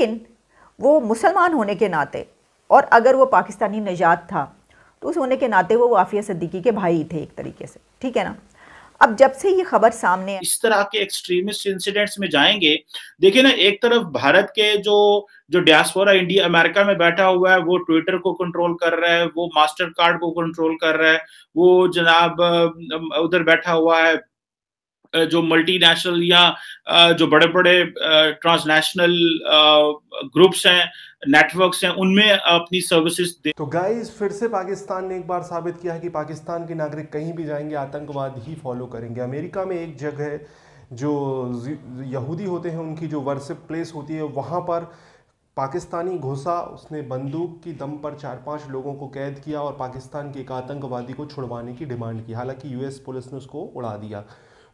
लेकिन वो मुसलमान होने के नाते, और अगर वो पाकिस्तानी नजात था तो उस होने के नाते वो आफिया सद्दीकी के भाई थे एक तरीके से। ठीक है ना? अब जब से ये खबर सामने इस तरह के एक्सट्रीमिस्ट इंसिडेंट्स में जाएँगे, देखिए ना, एक तरफ़ भारत के जो जो डियास्पोरा इंडिया अमेरिका में बैठा हुआ है, वो ट्विटर को कंट्रोल कर रहा है, वो मास्टर कार्ड को कंट्रोल कर रहा है, वो जनाब उधर बैठा हुआ है जो मल्टीनेशनल या जो बड़े बड़े ट्रांसनेशनल ग्रुप्स हैं नेटवर्क्स हैं, उनमें अपनी सर्विसेज़ दे तो गाइस फिर से पाकिस्तान ने एक बार साबित किया है कि पाकिस्तान के नागरिक कहीं भी जाएँगे, आतंकवाद ही फॉलो करेंगे। अमेरिका में एक जगह जो यहूदी होते हैं, उनकी जो वर्शिप प्लेस होती है, वहाँ पर पाकिस्तानी घुसा उसने बंदूक की दम पर चार पाँच लोगों को कैद किया और पाकिस्तान के एक आतंकवादी को छुड़वाने की डिमांड की। हालाँकि यूएस पुलिस ने उसको उड़ा दिया।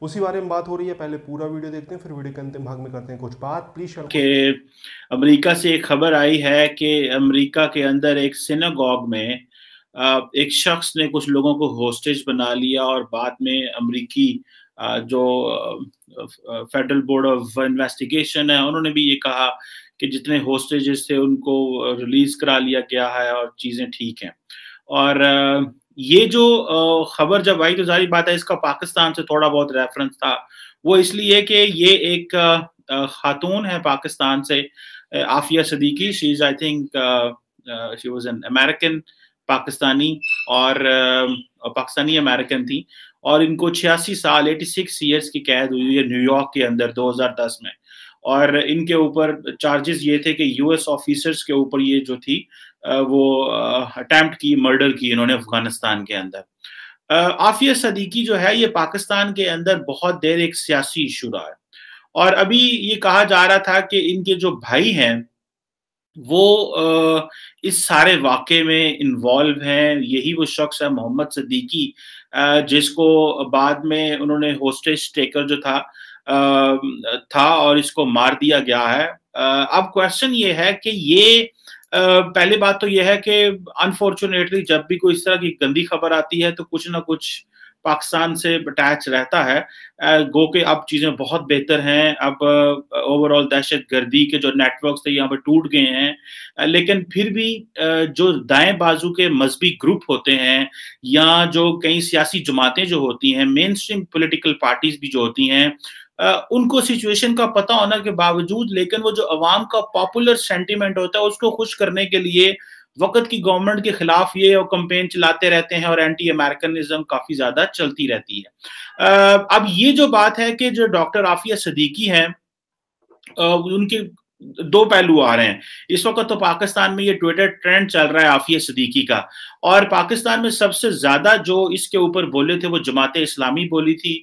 उसी बारे में बात हो रही है। पहले पूरा वीडियो देखते हैं, फिर वीडियो के अंतिम भाग में करते हैं कुछ बात। प्लीज़ के अमेरिका से एक खबर आई है कि अमेरिका के अंदर एक सिनागॉग में एक शख्स ने कुछ लोगों को होस्टेज बना लिया और बाद में अमरीकी जो फेडरल बोर्ड ऑफ़ इन्वेस्टिगेशन है, उन्होंने भी ये कहा कि जितने होस्टेजेस थे उनको रिलीज़ करा लिया गया है और चीज़ें ठीक हैं। और ये जो खबर जब आई तो जारी बात है इसका पाकिस्तान से थोड़ा बहुत रेफरेंस था। वो इसलिए कि ये एक खातून है पाकिस्तान से। Aafia Siddiqui she is I think she was an American Pakistani और पाकिस्तानी अमेरिकन थी। और इनको छियासी साल 86 ईयर्स की कैद हुई है न्यूयॉर्क के अंदर 2010 में। और इनके ऊपर चार्जेस ये थे कि यूएस ऑफिसर्स के ऊपर ये जो थी वो अटैम्प्ट की मर्डर की इन्होंने अफ़गानिस्तान के अंदर। आफिया सदीकी जो है, ये पाकिस्तान के अंदर बहुत देर एक सियासी इशू रहा है। और अभी ये कहा जा रहा था कि इनके जो भाई हैं वो इस सारे वाक़े में इन्वॉल्व हैं। यही वो शख्स है मोहम्मद सदीकी जिसको बाद में उन्होंने होस्टेज टेकर जो था था और इसको मार दिया गया है। अब क्वेश्चन ये है कि ये पहली बात तो यह है कि अनफॉर्चुनेटली जब भी कोई इस तरह की गंदी खबर आती है तो कुछ ना कुछ पाकिस्तान से अटैच रहता है। गो के अब चीज़ें बहुत बेहतर हैं। अब ओवरऑल दहशत गर्दी के जो नेटवर्क थे, यहाँ पर टूट गए हैं। लेकिन फिर भी जो दाएँ बाजू के मजहबी ग्रुप होते हैं, या जो कई सियासी जमातें जो होती हैं मेन स्ट्रीम पोलिटिकल पार्टीज़ भी जो होती हैं उनको सिचुएशन का पता होने के बावजूद, लेकिन वो जो अवाम का पॉपुलर सेंटीमेंट होता है, उसको खुश करने के लिए वक्त की गवर्नमेंट के खिलाफ ये कंपेन चलाते रहते हैं और एंटी अमेरिकनिज्म काफ़ी ज़्यादा चलती रहती है। अब ये जो बात है कि जो डॉक्टर आफिया सदीकी हैं उनके दो पहलू आ रहे हैं। इस वक्त तो पाकिस्तान में ये ट्विटर ट्रेंड चल रहा है आफिया सदीकी का। और पाकिस्तान में सबसे ज़्यादा जो इसके ऊपर बोले थे वो जमात इस्लामी बोली थी।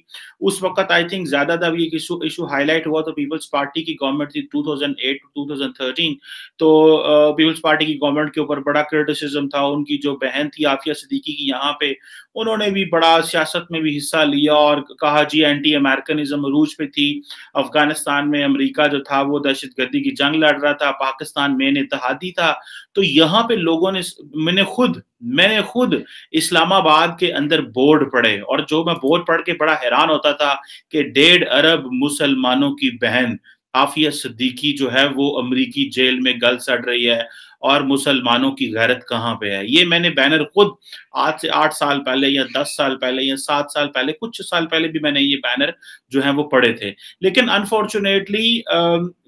उस वक्त आई थिंक ज़्यादा जब ये इशू इशू हाईलाइट हुआ तो पीपल्स पार्टी की गवर्नमेंट थी 2008 टू 2013 तो पीपल्स पार्टी की गवर्नमेंट के ऊपर बड़ा क्रिटिसिज्म था, उनकी जो बहन थी आफिया सदीकी की यहाँ पे, उन्होंने भी बड़ा सियासत में भी हिस्सा लिया और कहा, जी एंटी अमेरिकनिज्म रूज पे थी। अफ़गानिस्तान में अमरीका जो था, वो दहशत गर्दी की जंग लड़ रहा था, पाकिस्तान मेन इतिहादी था। तो यहाँ पे लोगों ने मैंने खुद मैंने खुद इस्लामाबाद के अंदर बोर्ड पढ़े और जो मैं बोर्ड पढ़ के बड़ा हैरान होता था कि डेढ़ अरब मुसलमानों की बहन आफिया सिद्दीकी जो है वो अमरीकी जेल में गल सड़ रही है और मुसलमानों की गैरत कहाँ पे है? ये मैंने बैनर खुद आज से आठ साल पहले या दस साल पहले या सात साल पहले, कुछ साल पहले भी मैंने ये बैनर जो है वो पढ़े थे। लेकिन अनफॉर्चुनेटली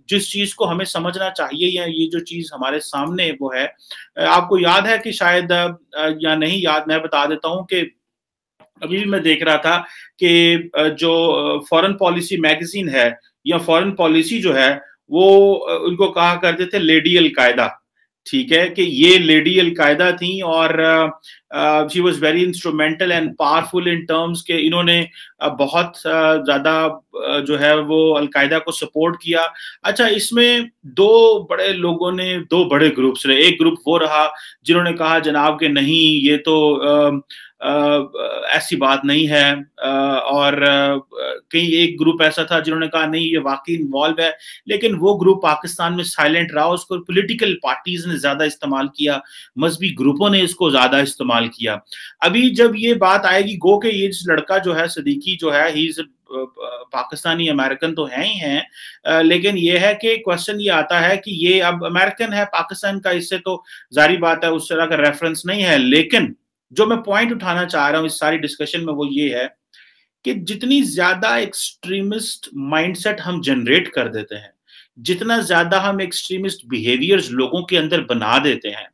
जिस चीज़ को हमें समझना चाहिए या ये जो चीज़ हमारे सामने वो है आपको याद है कि शायद या नहीं याद, मैं बता देता हूँ कि अभी भी मैं देख रहा था कि जो फॉरेन पॉलिसी मैगजीन है या फॉरेन पॉलिसी जो है, वो उनको कहा करते थे लेडियल कायदा ठीक है कि ये लेडी अलकायदा थी और she was very instrumental and powerful in terms के इन्होंने बहुत ज़्यादा जो है वो अलकायदा को सपोर्ट किया। अच्छा इसमें दो बड़े लोगों ने दो बड़े ग्रुप्स रहे एक ग्रुप वो रहा जिन्होंने कहा जनाब के नहीं ये तो uh, ऐसी बात नहीं है। और कहीं एक ग्रुप ऐसा था जिन्होंने कहा, नहीं, ये वाकई इन्वॉल्व है। लेकिन वो ग्रुप पाकिस्तान में साइलेंट रहा, उसको पॉलिटिकल पार्टीज़ ने ज़्यादा इस्तेमाल किया, मजहबी ग्रुपों ने इसको ज़्यादा इस्तेमाल किया। अभी जब ये बात आएगी, गो के ये लड़का जो है सदीकी जो है ही पाकिस्तानी अमेरिकन तो हैं ही हैं लेकिन ये है कि क्वेश्चन ये आता है कि ये अब अमेरिकन है, पाकिस्तान का, इससे तो जारी बात है, उस तरह का रेफरेंस नहीं है, लेकिन जो मैं पॉइंट उठाना चाह रहा हूँ इस सारी डिस्कशन में वो ये है कि जितनी ज़्यादा एक्सट्रीमिस्ट माइंडसेट हम जनरेट कर देते हैं, जितना ज़्यादा हम एक्सट्रीमिस्ट बिहेवियर्स लोगों के अंदर बना देते हैं,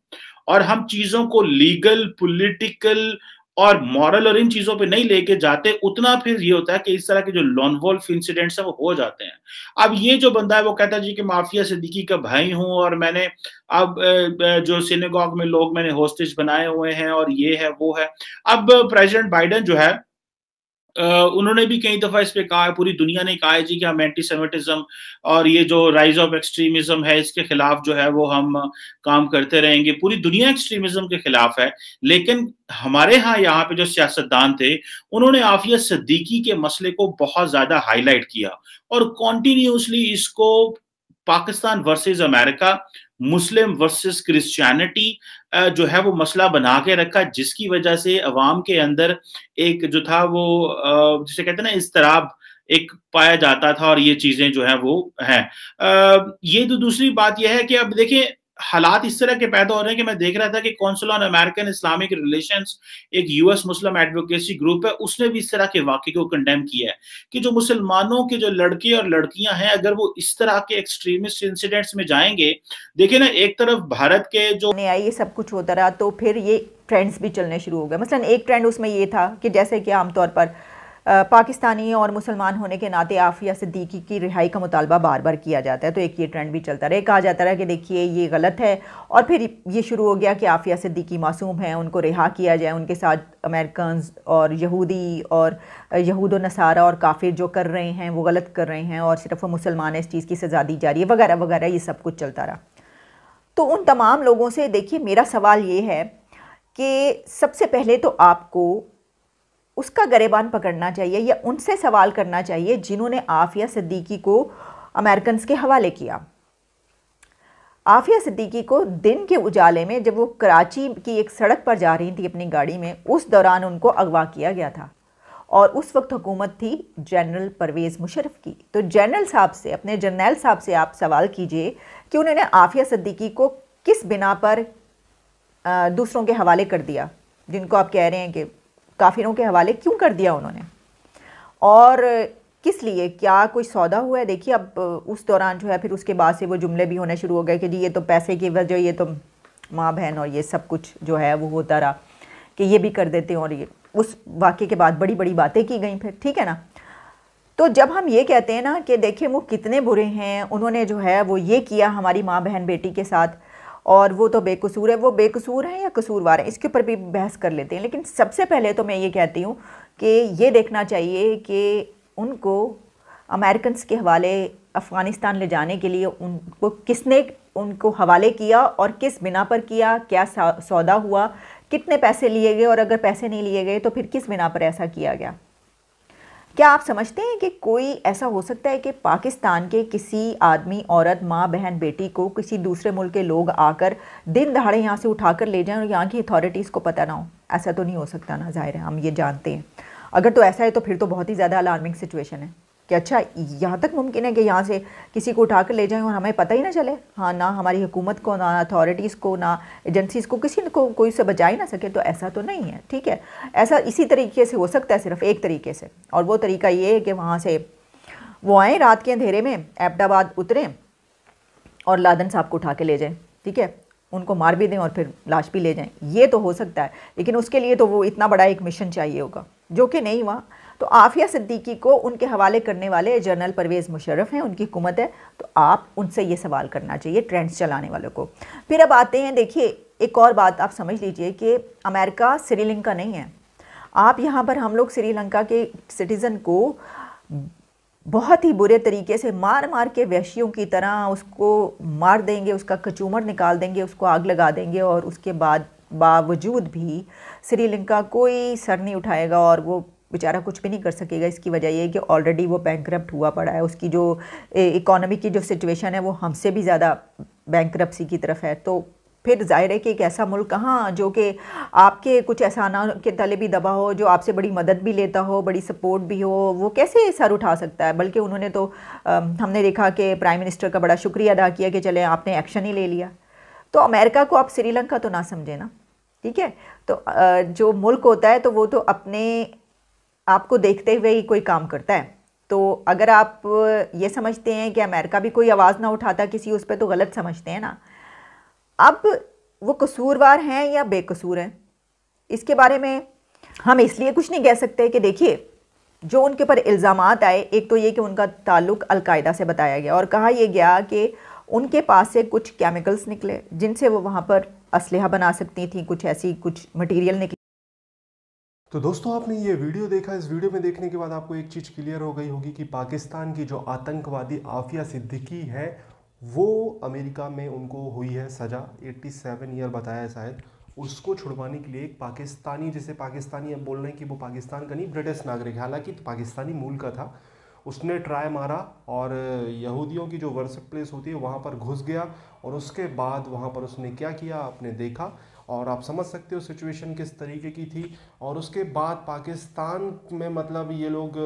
और हम चीज़ों को लीगल पॉलिटिकल और मॉरल और इन चीज़ों पे नहीं लेके जाते, उतना फिर ये होता है कि इस तरह के जो लॉन वॉल्फ इंसिडेंट्स है, वो हो जाते हैं। अब ये जो बंदा है, वो कहता है जी कि माफिया सिद्दीकी का भाई हूँ और मैंने अब जो सिनेगॉग में लोग मैंने होस्टेज बनाए हुए हैं और ये है, वो है। अब प्रेसिडेंट बाइडन जो है उन्होंने भी कई दफ़ा इस पे कहा है, पूरी दुनिया ने कहा है जी कि हम एंटी सेमेटिज्म और ये जो राइज ऑफ़ एक्सट्रीमिज्म है, इसके खिलाफ जो है वो हम काम करते रहेंगे। पूरी दुनिया एक्सट्रीमिज्म के खिलाफ है, लेकिन हमारे यहाँ यहाँ पे जो सियासतदान थे, उन्होंने आफिया सद्दीकी के मसले को बहुत ज़्यादा हाईलाइट किया और कॉन्टिन्यूसली इसको Pakistan versus America, Muslim versus Christianity जो है वो मसला बना के रखा, जिसकी वजह से अवाम के अंदर एक जो था वो जिसे कहते हैं ना इस तरह एक पाया जाता था और ये चीज़ें जो है वो है। ये तो दूसरी बात यह है कि अब देखिए हालात इस तरह के पैदा हो रहे हैं कि मैं देख रहा था कि council on American Islamic relations एक यूएस मुस्लिम एडवोकेसी ग्रुप है, उसने भी इस तरह के वाक्य को कंडेम किया है कि जो मुसलमानों के जो लड़के और लड़कियाँ हैं, अगर वो इस तरह के एक्सट्रीमिस्ट इंसिडेंट्स में जाएँगे, देखिए ना, एक तरफ़ भारत के जो आई ये सब कुछ होता रहा तो फिर ये ट्रेंड्स भी चलने शुरू हो गए। मसलन एक ट्रेंड उसमें ये था कि जैसे कि आमतौर पर पाकिस्तानी और मुसलमान होने के नाते आफिया सिद्दीकी की रिहाई का मुतालबा बार बार किया जाता है। तो एक ये ट्रेंड भी चलता रहे। कहा जाता रहा कि देखिए, ये गलत है और फिर ये शुरू हो गया कि आफिया सिद्दीकी मासूम हैं, उनको रिहा किया जाए। उनके साथ अमेरिकन और यहूदी और यहूद नसारा और काफिर जो कर रहे हैं, वो गलत कर रहे हैं और सिर्फ़ मुसलमान इस चीज़ की सज़ा दी जा रही है, वगैरह वगैरह, ये सब कुछ चलता रहा। तो उन तमाम लोगों से देखिए, मेरा सवाल ये है कि सबसे पहले तो आपको उसका गरेबान पकड़ना चाहिए या उनसे सवाल करना चाहिए जिन्होंने आफिया सिद्दीकी को अमेरिकन के हवाले किया। आफिया सिद्दीकी को दिन के उजाले में जब वो कराची की एक सड़क पर जा रही थी अपनी गाड़ी में, उस दौरान उनको अगवा किया गया था और उस वक्त हुकूमत थी जनरल परवेज़ मुशरफ की। तो जनरल साहब से, अपने जर्नैल साहब से आप सवाल कीजिए कि उन्होंने आफिया सिद्दीकी को किस बिना पर दूसरों के हवाले कर दिया, जिनको आप कह रहे हैं कि काफिरों के हवाले क्यों कर दिया उन्होंने? और किस लिए? क्या कोई सौदा हुआ है? देखिए, अब उस दौरान जो है, फिर उसके बाद से वो जुमले भी होने शुरू हो गए कि जी, ये तो पैसे की वजह, ये तो माँ बहन और ये सब कुछ जो है, वो होता रहा कि ये भी कर देते हैं और ये उस वाक्य के बाद बड़ी बड़ी बातें की गई फिर, ठीक है ना? तो जब हम ये कहते हैं ना कि देखिए, वो कितने बुरे हैं, उन्होंने जो है, वो ये किया हमारी माँ बहन बेटी के साथ और वो तो बेकसूर है, वो बेकसूर है या कसूरवार है, इसके ऊपर भी बहस कर लेते हैं। लेकिन सबसे पहले तो मैं ये कहती हूँ कि ये देखना चाहिए कि उनको अमेरिकन के हवाले अफ़गानिस्तान ले जाने के लिए उनको किसने, उनको हवाले किया और किस बिना पर किया, क्या सौदा हुआ, कितने पैसे लिए गए और अगर पैसे नहीं लिए गए तो फिर किस बिना पर ऐसा किया गया? क्या आप समझते हैं कि कोई ऐसा हो सकता है कि पाकिस्तान के किसी आदमी, औरत, माँ, बहन, बेटी को किसी दूसरे मुल्क के लोग आकर दिन दहाड़े यहाँ से उठाकर ले जाएँ और यहाँ की अथॉरिटीज़ को पता ना हो? ऐसा तो नहीं हो सकता ना, ज़ाहिर है, हम ये जानते हैं। अगर तो ऐसा है तो फिर तो बहुत ही ज़्यादा अलार्मिंग सिचुएशन है। कि अच्छा यहाँ तक मुमकिन है कि यहाँ से किसी को उठा कर ले जाएँ और हमें पता ही ना चले। हाँ ना हमारी हुकूमत को, ना अथॉरिटीज़ को, ना एजेंसीज़ को, किसी को, कोई से बचा ही ना सके तो ऐसा तो नहीं है, ठीक है? ऐसा इसी तरीके से हो सकता है, सिर्फ़ एक तरीके से। और वो तरीका ये है कि वहाँ से वो आएँ रात के अंधेरे में एबटाबाद उतरें और लादन साहब को उठा के ले जाएँ, ठीक है? उनको मार भी दें और फिर लाश भी ले जाएँ। ये तो हो सकता है, लेकिन उसके लिए तो वो इतना बड़ा एक मिशन चाहिए होगा, जो कि नहीं हुआ। तो आफिया सिद्दीकी को उनके हवाले करने वाले जनरल परवेज़ मुशर्रफ हैं, उनकी हुकूमत है तो आप उनसे ये सवाल करना चाहिए ट्रेंड्स चलाने वालों को। फिर अब आते हैं, देखिए, एक और बात आप समझ लीजिए कि अमेरिका श्रीलंका नहीं है। आप यहाँ पर हम लोग श्रीलंका के सिटीज़न को बहुत ही बुरे तरीके से मार मार के वैश्यों की तरह उसको मार देंगे, उसका कचूमर निकाल देंगे, उसको आग लगा देंगे और उसके बाद बावजूद भी श्रीलंका कोई सर नहीं उठाएगा और वो बेचारा कुछ भी नहीं कर सकेगा। इसकी वजह ये है कि ऑलरेडी वो बैंक हुआ पड़ा है। उसकी जो इकोनॉमी की जो सिचुएशन है वो हमसे भी ज़्यादा बैंक की तरफ़ है। तो फिर ज़ाहिर है कि एक ऐसा मुल्क कहाँ जो कि आपके कुछ एहसाना के तले भी दबा हो जो आपसे बड़ी मदद भी लेता हो बड़ी सपोर्ट भी हो वो कैसे सर उठा सकता है? बल्कि उन्होंने तो आ, हमने देखा कि प्राइम मिनिस्टर का बड़ा शुक्रिया अदा किया कि चले आपने एक्शन ही ले लिया। तो अमेरिका को आप श्रीलंका तो ना समझे ना ठीक है? तो आ, जो मुल्क होता है तो वो तो अपने आपको देखते हुए ही कोई काम करता है। तो अगर आप ये समझते हैं कि अमेरिका भी कोई आवाज़ ना उठाता, किसी उस पर तो गलत समझते हैं ना। अब वो कसूरवार हैं या बेकसूर हैं? इसके बारे में हम इसलिए कुछ नहीं कह सकते कि देखिए, जो उनके ऊपर इल्ज़ाम आए, एक तो ये कि उनका ताल्लुक अलकायदा से बताया गया और कहा यह गया कि उनके पास से कुछ केमिकल्स निकले, जिनसे वो वहाँ पर असलहा बना सकती थी, कुछ ऐसी कुछ मटेरियल निकले। तो दोस्तों, आपने ये वीडियो देखा। इस वीडियो में देखने के बाद आपको एक चीज़ क्लियर हो गई होगी कि पाकिस्तान की जो आतंकवादी आफिया सिद्दीकी है, वो अमेरिका में उनको हुई है सज़ा। 87 ईयर बताया शायद। उसको छुड़वाने के लिए एक पाकिस्तानी, जिसे पाकिस्तानी अब बोल रहे हैं कि वो पाकिस्तान का नहीं, ब्रिटिश नागरिक हालाँकि पाकिस्तानी मूल का था। उसने ट्राई मारा और यहूदियों की जो वर्शिप प्लेस होती है, वहाँ पर घुस गया और उसके बाद वहाँ पर उसने क्या किया? आपने देखा और आप समझ सकते हो सिचुएशन किस तरीके की थी। और उसके बाद पाकिस्तान में मतलब ये लोग,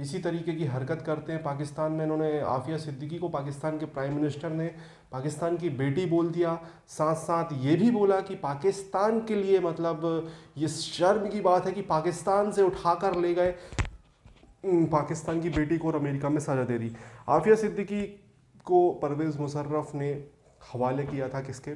इसी तरीके की हरकत करते हैं। पाकिस्तान में इन्होंने आफिया सिद्दीकी को पाकिस्तान के प्राइम मिनिस्टर ने पाकिस्तान की बेटी बोल दिया। साथ साथ ये भी बोला कि पाकिस्तान के लिए मतलब ये शर्म की बात है कि पाकिस्तान से उठा कर ले गए। पाकिस्तान की बेटी को और अमेरिका में सजा दे दी। आफिया सिद्दीकी को परवेज़ मुशर्रफ ने हवाले किया था किसके?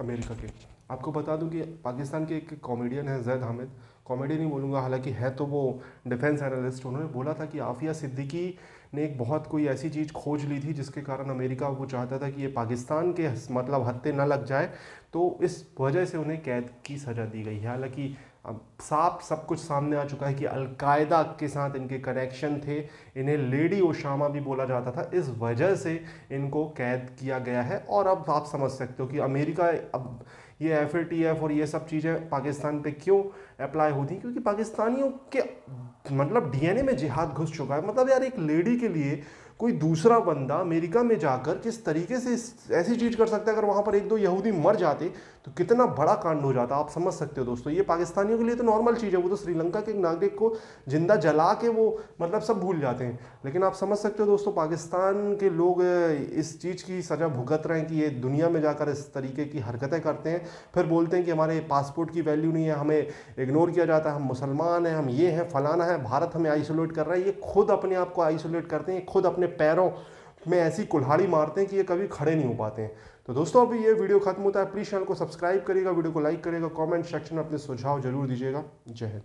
अमेरिका के। आपको बता दूँ कि पाकिस्तान के एक कॉमेडियन है जैद हामिद। कॉमेडी नहीं बोलूँगा, हालाँकि है तो वो डिफेंस एनालिस्ट उन्होंने बोला था कि आफिया सिद्दीकी ने एक बहुत कोई ऐसी चीज़ खोज ली थी जिसके कारण अमेरिका वो चाहता था कि ये पाकिस्तान के मतलब हत्ते ना लग जाए। तो इस वजह से उन्हें कैद की सज़ा दी गई है। हालाँकि अब साफ़ सब कुछ सामने आ चुका है कि अलकायदा के साथ इनके कनेक्शन थे। इन्हें लेडी ओशामा भी बोला जाता था। इस वजह से इनको कैद किया गया है। और अब आप समझ सकते हो कि अमेरिका अब ये एफ़ और ये सब चीज़ें पाकिस्तान पे क्यों अप्लाई होती? हैं क्योंकि पाकिस्तानियों के मतलब डीएनए में जिहाद घुस चुका है। मतलब यार एक लेडी के लिए कोई दूसरा बंदा अमेरिका में जाकर किस तरीके से ऐसी चीज़ कर सकता है? अगर वहाँ पर एक दो यहूदी मर जाते तो कितना बड़ा कांड हो जाता आप समझ सकते हो दोस्तों। ये पाकिस्तानियों के लिए तो नॉर्मल चीज़ है, वो तो श्रीलंका के एक नागरिक को ज़िंदा जला के वो मतलब सब भूल जाते हैं। लेकिन आप समझ सकते हो दोस्तों, पाकिस्तान के लोग इस चीज़ की सज़ा भुगत रहे हैं कि ये दुनिया में जाकर इस तरीके की हरकतें करते हैं। फिर बोलते हैं कि हमारे पासपोर्ट की वैल्यू नहीं है, हमें इग्नोर किया जाता है, हम मुसलमान हैं, हम ये हैं, फलाना है, भारत हमें आइसोलेट कर रहा है। ये खुद अपने आप को आइसोलेट करते हैं खुद अपने पैरों में ऐसी कुल्हाड़ी मारते हैं कि ये कभी खड़े नहीं हो पाते हैं। तो दोस्तों, अभी ये वीडियो खत्म होता है। प्लीज़ चैनल को सब्सक्राइब करिएगा, वीडियो को लाइक करेगा कॉमेंट सेक्शन में अपने सुझाव ज़रूर दीजिएगा। जय हिंद।